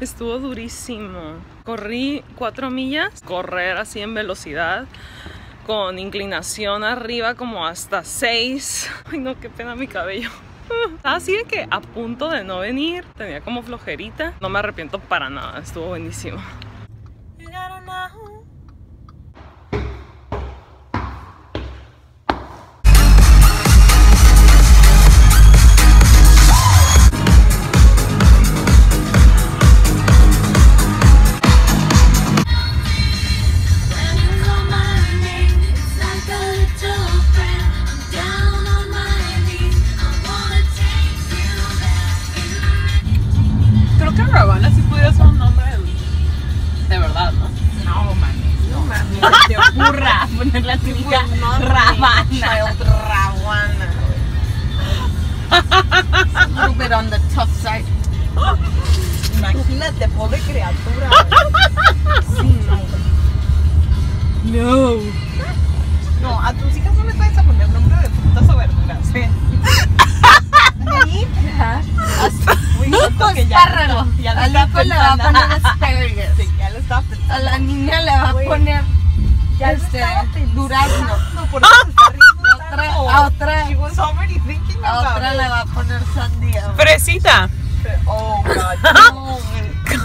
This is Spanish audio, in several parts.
Estuvo durísimo. Corrí cuatro millas, correr así en velocidad, con inclinación arriba como hasta seis. Ay no, qué pena mi cabello. Estaba así de que a punto de no venir, tenía como flojerita. No me arrepiento para nada, estuvo buenísimo. no. No. No, a tus hijas no les vayas a poner nombre de frutas o verduras, ¿eh? Nico que ya ya le va a poner asparagus. Sí, ya lo estaba pensando. A la niña le va a poner Ya lo este, durazno. Por eso está riendo A otra- a otra- She was already thinking A about otra it. le va a poner sandía. Fresita. Oh, God.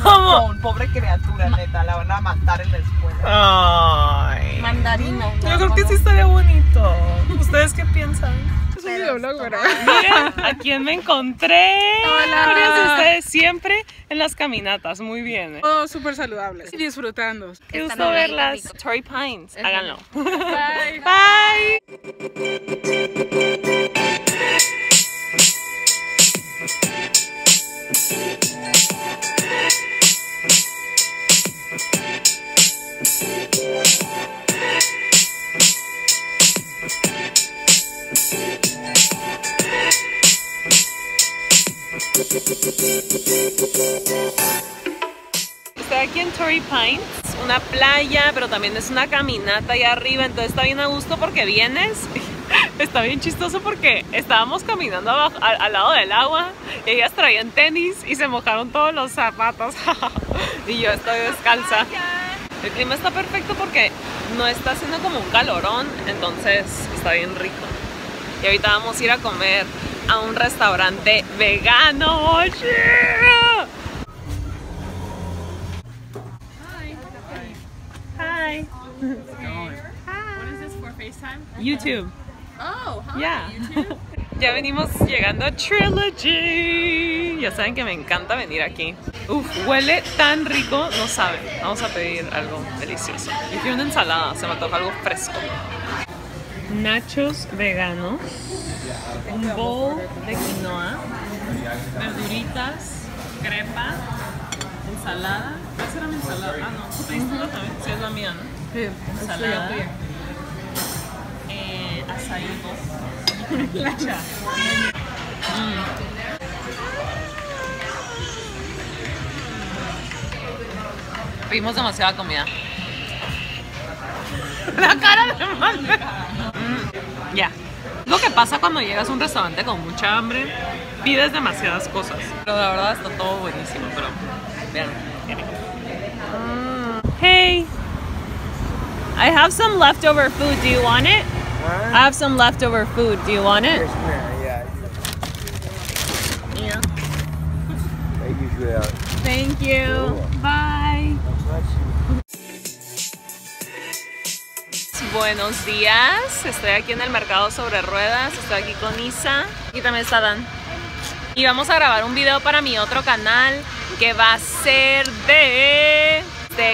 ¿Cómo? No, pobre criatura, neta. La van a matar en la escuela. Ay. Mandarina. Yo creo que sí estaría bonito. ¿Ustedes qué piensan? Es un videoblog, ¿verdad? Miren, ¿a quién me encontré? Hola. Ustedes siempre en las caminatas. Muy bien. ¿eh? Todos súper saludables y disfrutando. Qué gusto verlas. Torrey Pines, háganlo. Bye. Bye. También es una caminata allá arriba, entonces está bien a gusto porque vienes. Está bien chistoso porque estábamos caminando abajo, al, lado del agua y ellas traían tenis y se mojaron todos los zapatos. y yo estoy descalza. El clima está perfecto porque no está haciendo como un calorón, entonces está bien rico. Y ahorita vamos a ir a comer a un restaurante vegano. ¡Yeah! Hi. YouTube. Oh, hi. Ya. Ya venimos llegando a Trilogy. Ya saben que me encanta venir aquí. Uf, huele tan rico, no saben. Vamos a pedir algo delicioso. Yo quiero una ensalada, se me antoja algo fresco. Nachos veganos. Un bowl de quinoa. Verduritas. Crepa. Ensalada. ¿Esa era mi ensalada? Ah, no. ¿Tú pediste una también? Sí, es la mía, ¿no? Sí, Ensalada. Eh, azaí. Plancha. Pedimos demasiada comida. La cara de madre. Mm, Ya. Lo que pasa cuando llegas a un restaurante con mucha hambre, pides demasiadas cosas. Pero la verdad está todo buenísimo, pero vean. miren. Hey, I have some leftover food. Do you want it? I have some leftover food. Do you want it? Yeah, usually are. Thank you. Bye. Buenos días, estoy aquí en el mercado sobre ruedas, estoy aquí con Isa y también está Dan. Y vamos a grabar un video para mi otro canal que va a ser de,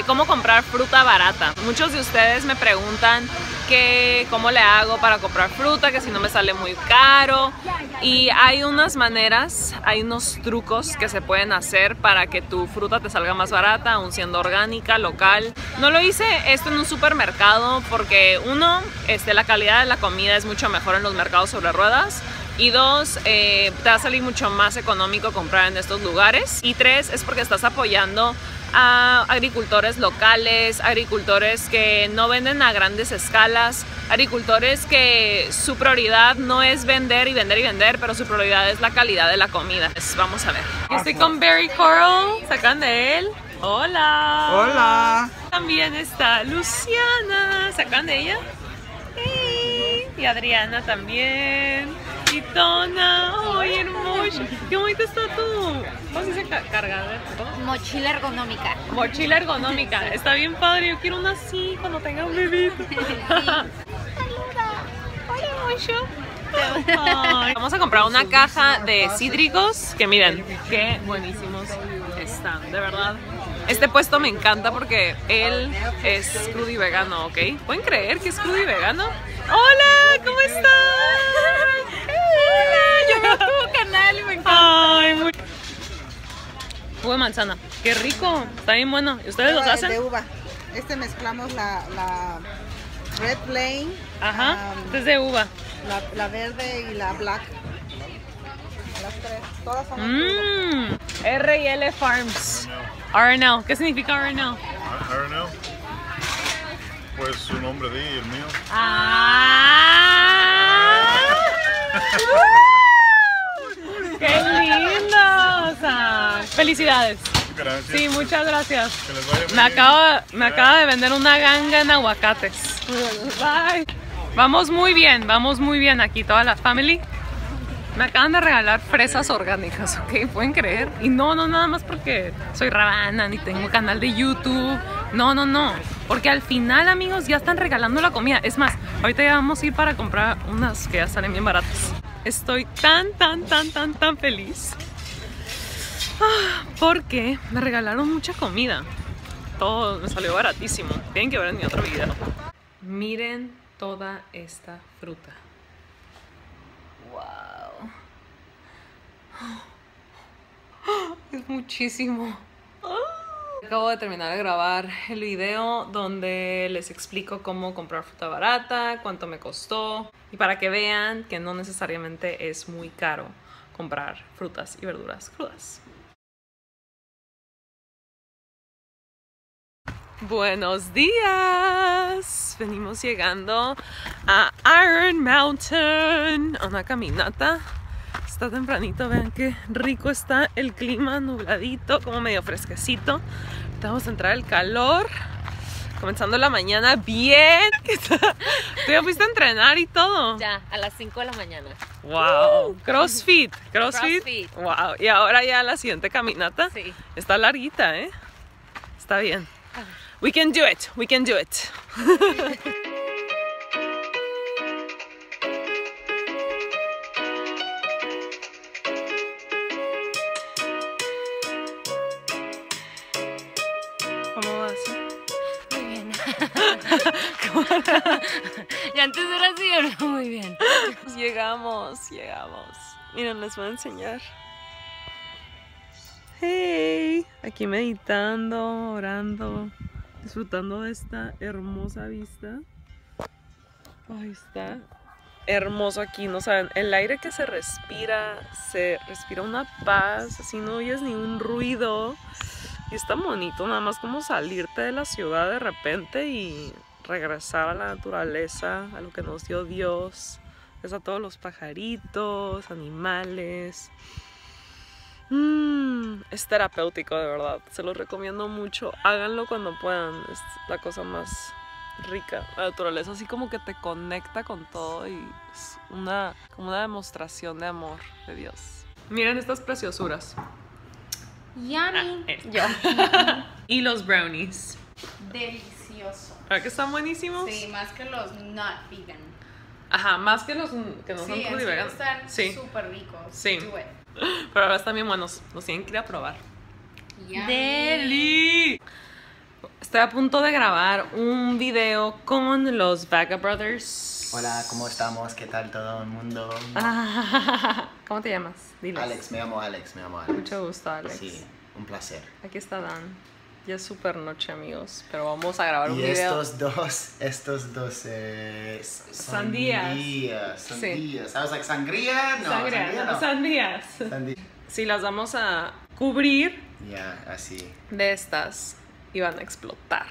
cómo comprar fruta barata. Muchos de ustedes me preguntan que cómo le hago para comprar fruta, que si no me sale muy caro. Y hay unas maneras, hay unos trucos que se pueden hacer para que tu fruta te salga más barata, aun siendo orgánica, local. No lo hice esto en un supermercado porque uno, este, la calidad de la comida es mucho mejor en los mercados sobre ruedas. Y dos, eh, te va a salir mucho más económico comprar en estos lugares. Y tres, es porque estás apoyando a agricultores locales, agricultores que no venden a grandes escalas, agricultores que su prioridad no es vender y vender y vender, pero su prioridad es la calidad de la comida. Pues vamos a ver. Estoy con Barry Coral, sacan de él. Hola. Hola. También está Luciana, sacan de ella. Hey. Y Adriana también. Y Tona. ¡Ay, hermoso! ¡Qué bonito está tu! ¿Cómo se dice ca- cargador? ¿Cómo? Mochila ergonómica. Mochila ergonómica. Está bien padre. Yo quiero una así cuando tenga un bebito. Hola, mucho. Ay, Vamos a comprar una caja de cítricos que miren, qué buenísimos están, de verdad. Este puesto me encanta porque él es crudo y vegano, ¿ok? ¿Pueden creer que es crudo y vegano? Hola, ¿cómo están? Hola, yo veo tu canal y me encanta. Ay, muy... Jugo de manzana, qué rico, está bien bueno. ¿Y ustedes los hacen? De uva. Este mezclamos la, la Red Plain, Ajá, um, este es de uva. la, la verde y la black. Las tres. Todas son de uva. Mmm, R y L Farms. RNL, ¿qué significa RNL? I don't know. Pues su nombre de y el mío. ¡Ah! ¡Qué lindos! Felicidades. Gracias. Sí, muchas gracias. Que les vaya muy Me acaba, me acaba de vender una ganga en aguacates. Bye. Vamos muy bien, vamos muy bien aquí, toda la family. Me acaban de regalar fresas orgánicas, ¿ok? ¿Pueden creer? Y no, no, nada más porque soy rabana, ni tengo canal de YouTube. No, no, no. Porque al final, amigos, ya están regalando la comida. Es más, ahorita ya vamos a ir para comprar unas que ya salen bien baratas. Estoy tan, tan, tan, tan, tan feliz. Ah, Porque me regalaron mucha comida. Todo me salió baratísimo. Tienen que ver en mi otro video. Miren toda esta fruta. Wow. Es muchísimo. Acabo de terminar de grabar el video donde les explico cómo comprar fruta barata, cuánto me costó y para que vean que no necesariamente es muy caro comprar frutas y verduras crudas. Buenos días. Venimos llegando a Iron Mountain, una caminata. Está tempranito, vean qué rico está el clima, nubladito, como medio fresquecito. Ahorita Vamos a entrar el calor. Comenzando la mañana bien. Tú ya fuiste a entrenar y todo. Ya, a las 5 de la mañana. Wow. Crossfit. Crossfit. Crossfit. Wow. Y ahora ya la siguiente caminata. Sí. Está larguita, ¿eh? Está bien. We can do it. We can do it. Llegamos, llegamos. Miren, les voy a enseñar. Hey, aquí meditando, orando, disfrutando de esta hermosa vista. Ahí está. Hermoso aquí, no saben, el aire que se respira, se respira una paz, así no oyes ni un ruido. Y está bonito, nada más como salirte de la ciudad de repente y regresar a la naturaleza, a lo que nos dio Dios. Es a todos los pajaritos, animales. Mm, es terapéutico, de verdad. Se los recomiendo mucho. Háganlo cuando puedan. Es la cosa más rica. La naturaleza así como que te conecta con todo y es una, como una demostración de amor de Dios. Miren estas preciosuras. Yummy. Yo. y los brownies. Delicioso. ¿Verdad que están buenísimos? Sí, más que los not vegan. Ajá, más que los que no son Sí, en crudo y veganos. están Sí, súper ricos. Sí. Pero ahora están bien buenos. Los tienen que ir a probar. Yummy. Deli. Estoy a punto de grabar un video con los Vaga Brothers. Hola, ¿cómo estamos? ¿Qué tal todo el mundo? ¿Cómo te llamas? Diles. Alex, me llamo Alex, me llamo Alex. Mucho gusto, Alex. Sí, un placer. Aquí está Dan. Ya es súper noche, amigos. Pero vamos a grabar un Y video. estos dos, estos dos, eh, s- Sandías. Sandías, Sí. sandías. I was like, ¿sangría? No, Sangría, sandía no, sandías. Sandía. Sí, las vamos a cubrir Ya, así. de estas y van a explotar.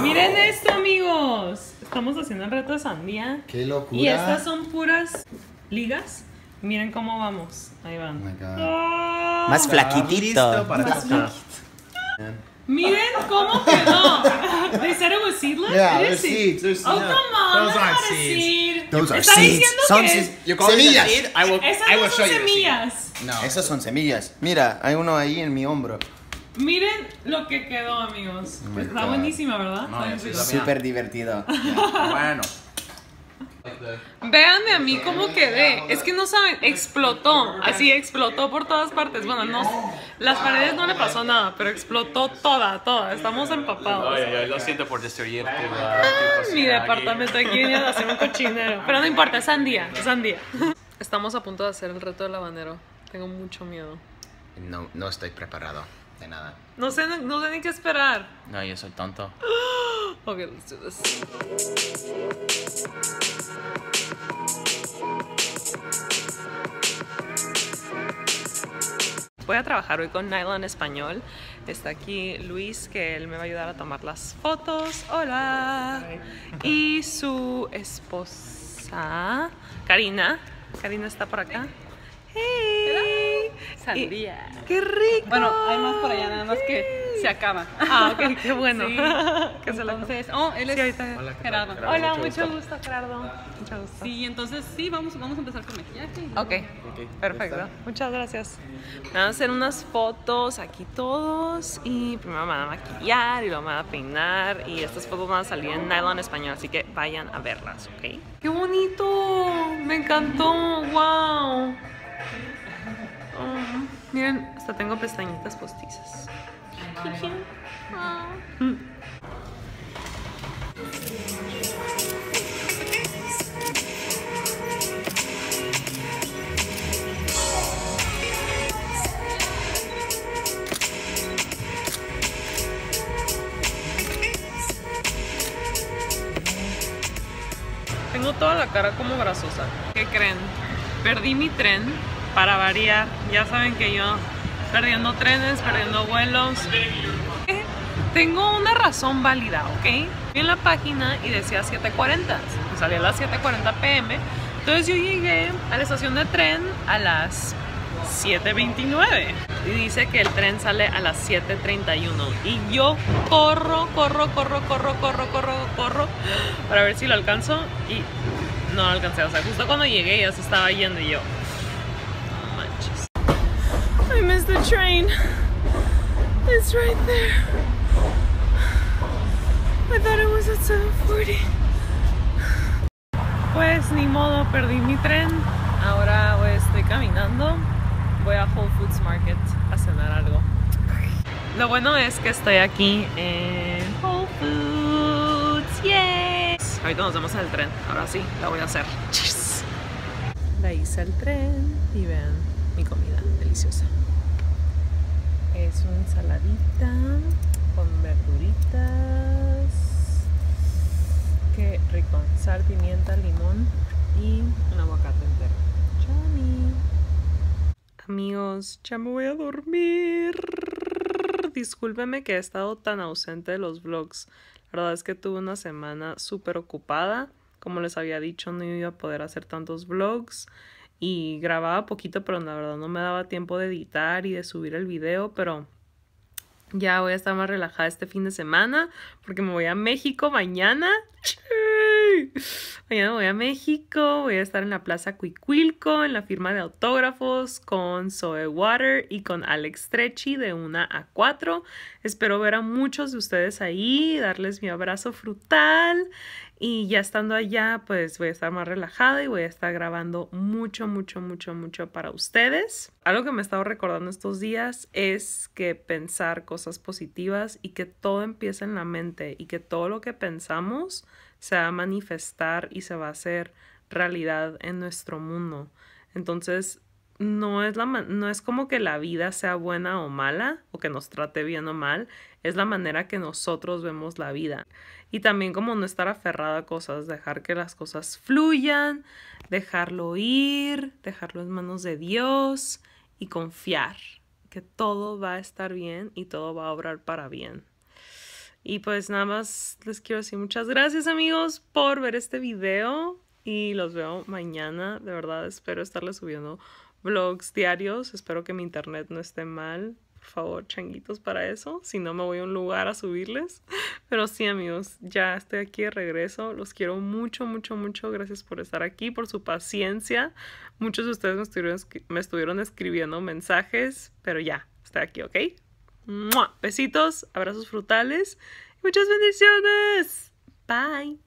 Miren esto, amigos. Estamos haciendo el reto de sandía. ¡Qué locura! Y estas son puras ligas. Miren cómo vamos. Ahí van. Oh my God. ¡Oh! Más flaquitito. Miren cómo quedó. They said it was seedless. Yeah, It is seed- seeds. Seeds. Oh, come on. Those aren't seeds. seed. Those are seeds. Son You a semillas. seed? I will, esas I no will son show you semillas. No. Esas son semillas. Mira, hay uno ahí en mi hombro. Miren lo que quedó, amigos. Oh my Está God. buenísima, ¿verdad? No, Está. Súper divertido. Bueno. Véanme a mí cómo quedé. Es que no saben, explotó. Así explotó por todas partes. Bueno, no, las paredes no le pasó nada, pero explotó toda, toda. Estamos empapados. Ay, ay, lo siento por destruir tu, uh, tu Mi departamento aquí viene a hacer un cochinero. Pero no importa, es sandía, es sandía. Estamos a punto de hacer el reto del habanero. Tengo mucho miedo. No, no estoy preparado de nada. No sé, no sé ni qué esperar. No, yo soy tonto. Ok, let's do this. Voy a trabajar hoy con Nylon Español. Está aquí Luis, que él me va a ayudar a tomar las fotos. Hola. Y su esposa, Karina. Karina está por acá. Hey. Sandía. Y- ¡Qué rico! Bueno, hay más por allá, nada más que se acaba. Ah, ok, qué bueno. Sí. que se la Entonces, oh, él es Sí, ahorita- Gerardo. Hola, mucho gusto, Gerardo. Mucho gusto. Sí, entonces sí, vamos, vamos a empezar con maquillaje. Ok, perfecto. Muchas gracias. Me van a hacer unas fotos aquí todos y primero me van a maquillar y luego me van a peinar y estas fotos van a salir en nylon español, así que vayan a verlas, ¿ok? ¡Qué bonito! Me encantó, wow. Oh, miren, hasta tengo pestañitas postizas. Tengo toda la cara como grasosa. ¿Qué creen? Perdí mi tren para variar. Ya saben que yo perdiendo trenes, perdiendo vuelos. Tengo una razón válida, ¿ok? Vi en la página y decía 7.40. Salía a las 7.40 pm. Entonces yo llegué a la estación de tren a las 7.29 y dice que el tren sale a las 7.31 y yo corro, corro, corro, corro, corro, corro, corro para ver si lo alcanzo y no lo alcancé, o sea, justo cuando llegué ya se estaba yendo y yo I missed the train it's right there I thought it was at 7.40 pues ni modo, perdí mi tren. Ahora pues, estoy caminando. Voy a Whole Foods Market a cenar algo. Lo bueno es que estoy aquí en Whole Foods. ¡Yay! Ahorita nos vemos en el tren. Ahora sí, la voy a hacer. Cheers. La hice el tren y vean mi comida deliciosa. Es una ensaladita con verduritas. Qué rico. Sal, pimienta, limón y un aguacate entero. Chami. Amigos, ya me voy a dormir. Discúlpenme que he estado tan ausente de los vlogs. La verdad es que tuve una semana súper ocupada. Como les había dicho, no iba a poder hacer tantos vlogs. Y grababa poquito, pero la verdad no me daba tiempo de editar y de subir el video. Pero ya voy a estar más relajada este fin de semana porque me voy a México mañana. Mañana voy a México, voy a estar en la Plaza Cuicuilco en la firma de autógrafos con Zoe Water y con Alex Trechi de 1 a 4. Espero ver a muchos de ustedes ahí, darles mi abrazo frutal y ya estando allá pues voy a estar más relajada y voy a estar grabando mucho, mucho, mucho, mucho para ustedes. Algo que me he estado recordando estos días es que pensar cosas positivas y que todo empieza en la mente y que todo lo que pensamos se va a manifestar y se va a hacer realidad en nuestro mundo. Entonces, no es, la, no es como que la vida sea buena o mala o que nos trate bien o mal, es la manera que nosotros vemos la vida. Y también como no estar aferrado a cosas, dejar que las cosas fluyan, dejarlo ir, dejarlo en manos de Dios y confiar. que todo va a estar bien y todo va a obrar para bien. Y pues nada más les quiero decir muchas gracias amigos por ver este video y los veo mañana. De verdad espero estarles subiendo vlogs diarios. Espero que mi internet no esté mal. Por favor, changuitos para eso. Si no, me voy a un lugar a subirles. Pero sí, amigos, ya estoy aquí de regreso. Los quiero mucho, mucho, mucho. Gracias por estar aquí, por su paciencia. Muchos de ustedes me estuvieron, me estuvieron escribiendo mensajes, pero ya, estoy aquí, ¿ok? Besitos, abrazos frutales y muchas bendiciones. Bye.